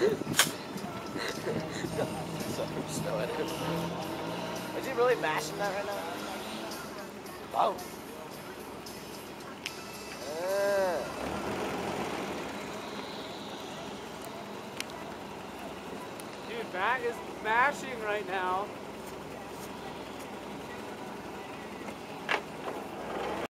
Is he really mashing that right now? Oh, Dude, Matt is mashing right now.